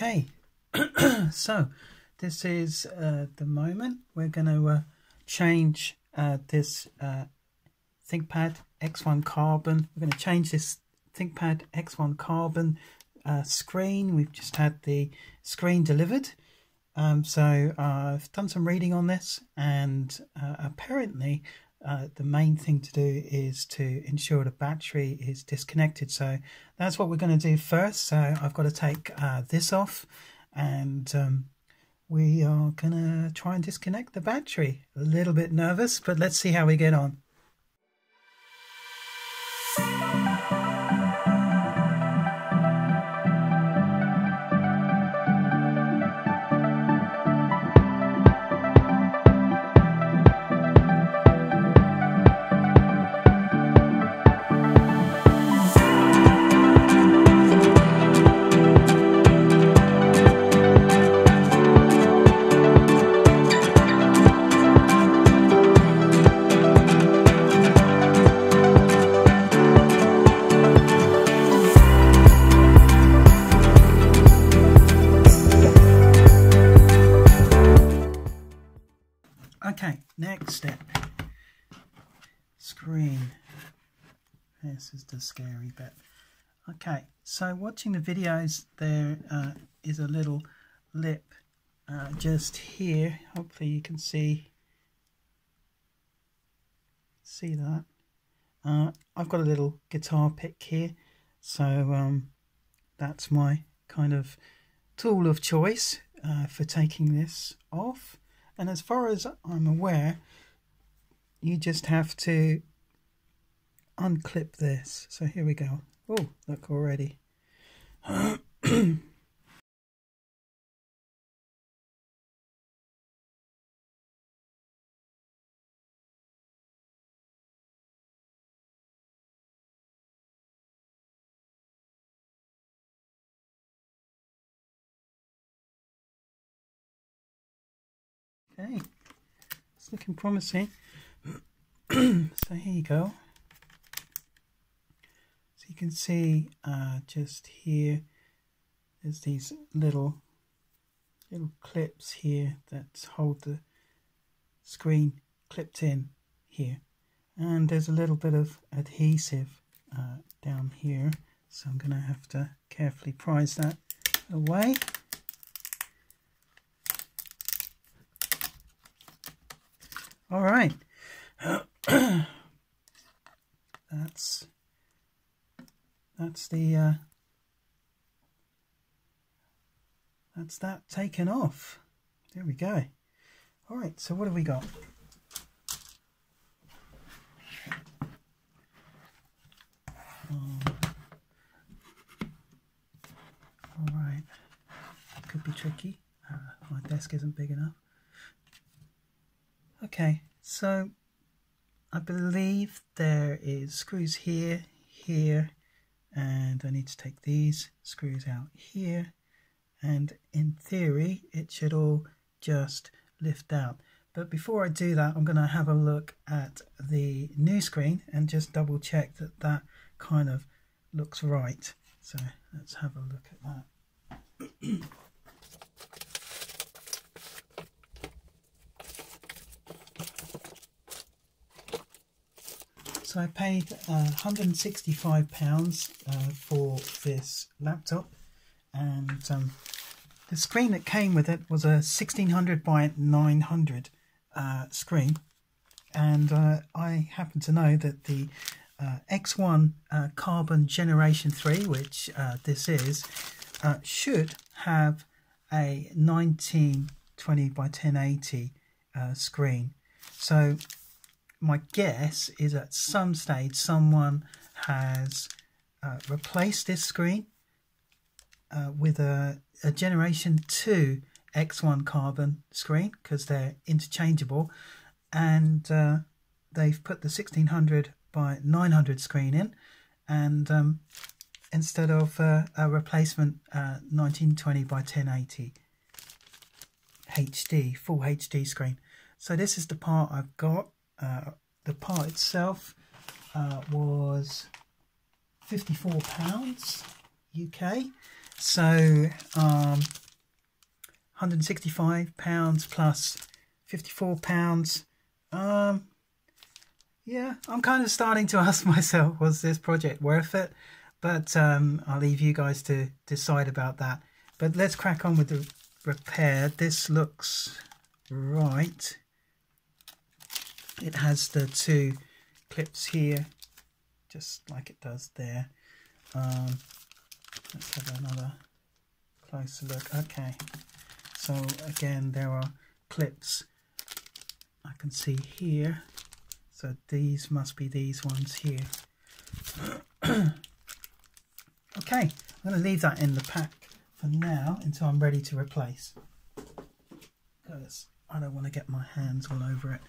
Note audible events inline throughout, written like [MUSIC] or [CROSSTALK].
Okay, [CLEARS THROAT] so this is uh, the moment we're going to uh, change uh, this uh, ThinkPad X1 Carbon. We're going to change this ThinkPad X1 Carbon uh, screen. We've just had the screen delivered. Um, so uh, I've done some reading on this and apparently uh, the main thing to do is to ensure the battery is disconnected. So that's what we're going to do first. So I've got to take uh, this off and um, we are going to try and disconnect the battery. A little bit nervous, but let's see how we get on. Okay, next step. Screen. This is the scary bit. Okay, so watching the videos, there uh, is a little lip uh, just here. Hopefully you can see see that. Uh, I've got a little guitar pick here, so um, that's my kind of tool of choice uh, for taking this off. And as far as I'm aware, you just have to unclip this. So here we go. Oh, look already. [CLEARS THROAT] Okay, it's looking promising. [CLEARS THROAT] so here you go. So you can see uh, just here, there's these little little clips here that hold the screen clipped in here. And there's a little bit of adhesive uh, down here. So I'm going to have to carefully prise that away. All right. [CLEARS THROAT] that's that's the uh, that's that taken off. There we go. All right. So what have we got? Oh. All right. Could be tricky. Uh, my desk isn't big enough. Okay, so I believe there is screws here, here, and I need to take these screws out here. And in theory, it should all just lift out. But before I do that, I'm going to have a look at the new screen and just double check that that kind of looks right. So let's have a look at that. [CLEARS THROAT] So I paid uh, £165 uh, for this laptop. And um, the screen that came with it was a 1600 by 900 uh, screen. And uh, I happen to know that the uh, X1 uh, Carbon Generation 3 which this is should have a 1920 by 1080 screen. So my guess is at some stage someone has uh, replaced this screen uh, with a, a, generation 2 X1 carbon screen because they're interchangeable. And uh, they've put the 1600 by 900 screen in. And um, instead of uh, a replacement 1920 uh, by 1080 HD full HD screen. So this is the part I've got uh, the part itself uh, was £54 UK So um, 165 pounds plus 54 pounds. Um, yeah, I'm kind of starting to [LAUGHS] ask myself, was this project worth it? But um, I'll leave you guys to decide about that. But let's crack on with the repair. This looks right. It has the two clips here, just like it does there. Um, let's have another closer look. Okay, so again, there are clips I can see here. So these must be these ones here. [CLEARS THROAT] okay, I'm going to leave that in the pack for now until I'm ready to replace. Because I don't want to get my hands all over it.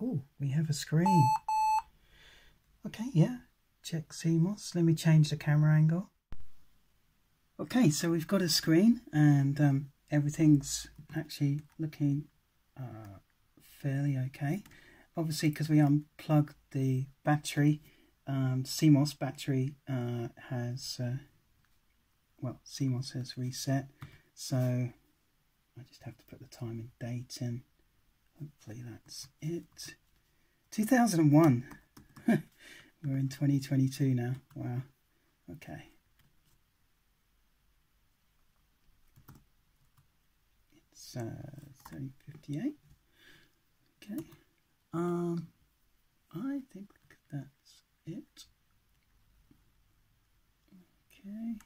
Oh, we have a screen. Okay, yeah. Check CMOS. Let me change the camera angle. Okay, so we've got a screen and um, everything's actually looking uh, fairly okay. Obviously, because we unplugged the battery, um, CMOS battery uh, has, uh, well, CMOS has reset. So I just have to put the time and date in. Hopefully that's it. 2001. [LAUGHS] We're in 2022 now. Wow. Okay. It's uh, 3058. Okay. Um, I think that's it. Okay.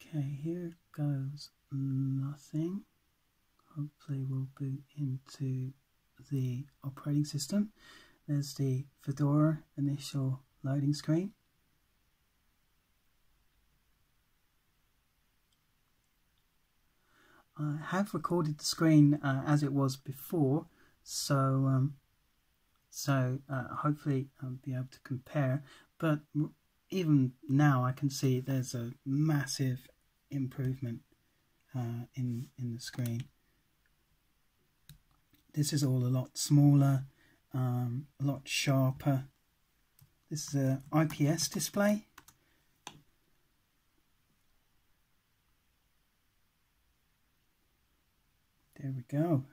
Yeah. Okay, here goes nothing. Hopefully we'll boot into the operating system. There's the Fedora initial loading screen. I have recorded the screen uh, as it was before, so um, so uh, hopefully I'll be able to compare. But even now, I can see there's a massive improvement uh, in in the screen. This is all a lot smaller, um, a lot sharper. This is a IPS display. There we go.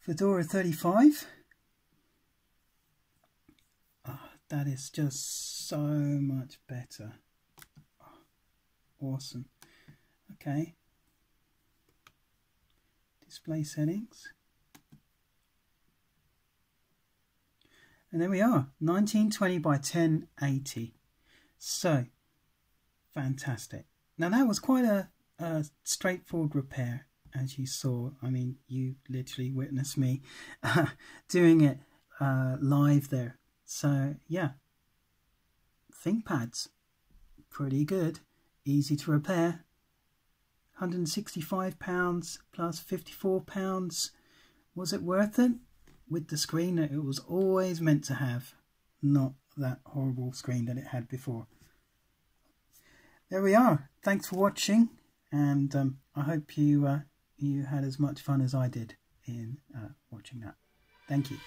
Fedora 35. Oh, that is just so much better. Awesome. Okay. Display settings. And there we are, 1920 by 1080. So, fantastic. Now that was quite a, a straightforward repair as you saw, I mean, you literally witnessed me uh, [LAUGHS] doing it uh, live there. So, yeah, ThinkPads, pretty good, easy to repair. £165 plus £54. Was it worth it? With the screen that it was always meant to have, not that horrible screen that it had before. There we are. Thanks for watching, and um, I hope you uh, you had as much fun as I did in uh, watching that. Thank you.